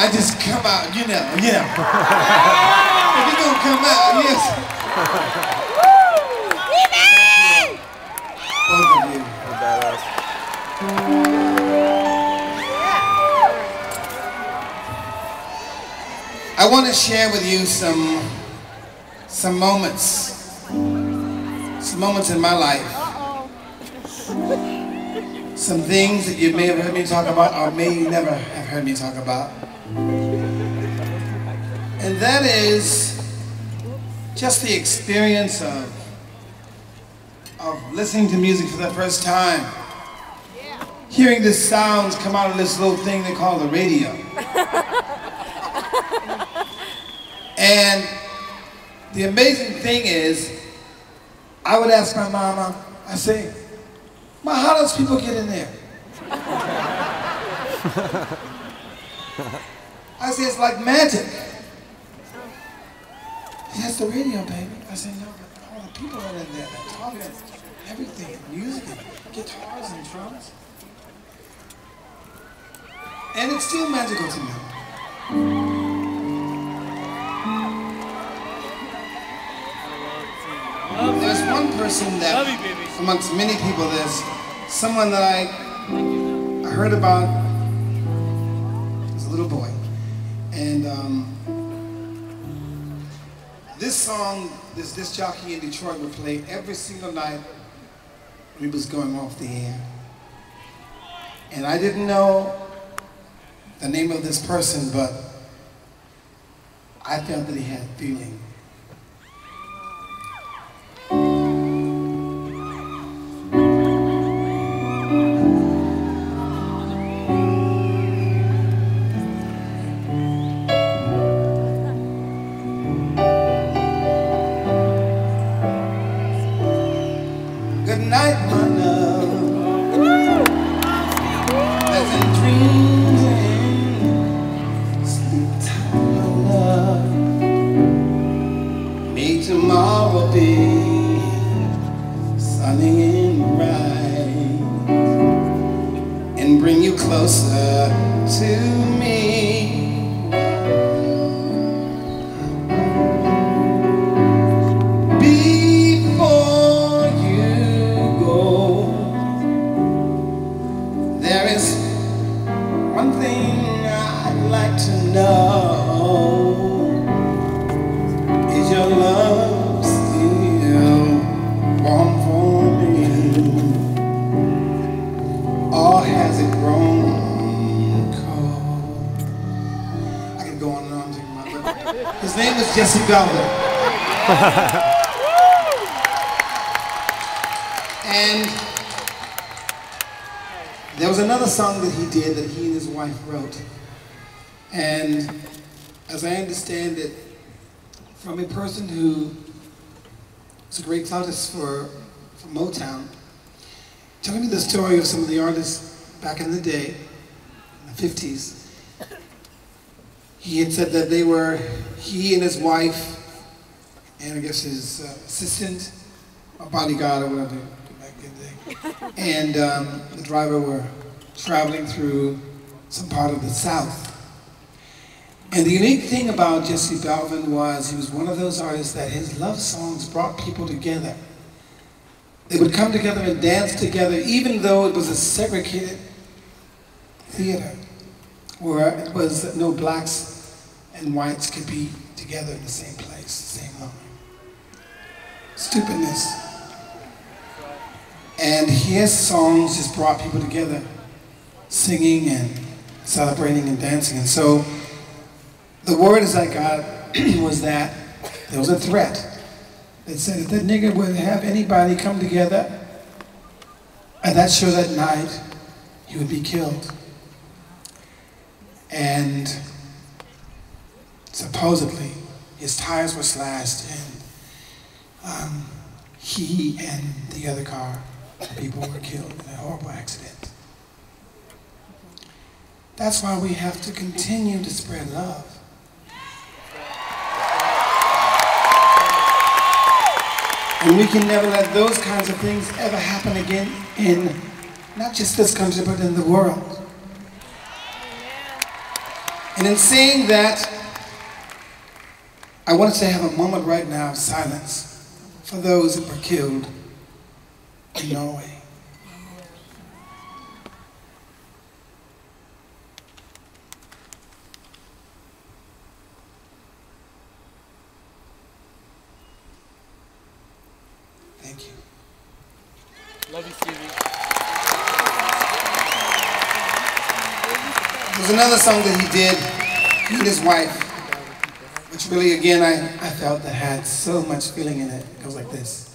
I just come out, you know, yeah. if you gonna come out, yes. Both of you. I want to share with you some some moments, some moments in my life, some things that you may have heard me talk about or may never have heard me talk about. And that is just the experience of, of listening to music for the first time. Hearing the sounds come out of this little thing they call the radio. and the amazing thing is, I would ask my mama, I say, Ma, how does people get in there? I say, it's like magic. That's the radio, baby. I say, no, but all the people are in there. They're talking, everything, music, and guitars and drums. And it's still magical to me. There's one person that, amongst many people, there's someone that I, I heard about as a little boy. And um, this song, this this jockey in Detroit would play every single night he was going off the air. And I didn't know the name of this person, but I felt that he had feeling. And bring you closer to me. Name is Jesse Belvin. And there was another song that he did that he and his wife wrote. And as I understand it, from a person who was a great flautist for, for Motown, telling me the story of some of the artists back in the day, in the 50s. He had said that they were, he and his wife, and I guess his uh, assistant, a bodyguard, or whatever, back in the day, and um, the driver were traveling through some part of the South. And the unique thing about Jesse Belvin was he was one of those artists that his love songs brought people together. They would come together and dance together, even though it was a segregated theater where it was no blacks and whites could be together in the same place, same moment. Stupidness. And his songs just brought people together, singing and celebrating and dancing. And so the word as I got was that there was a threat that said if that nigga would have anybody come together at that show that night, he would be killed. And supposedly his tires were slashed and um, he and the other car people were killed in a horrible accident. That's why we have to continue to spread love. And we can never let those kinds of things ever happen again in not just this country, but in the world. And in saying that, I wanted to say have a moment right now of silence for those that were killed in Norway. Thank you. Love you, Stevie. There's another song that he did, he and his wife, which really, again, I, I felt that had so much feeling in it. It goes like this.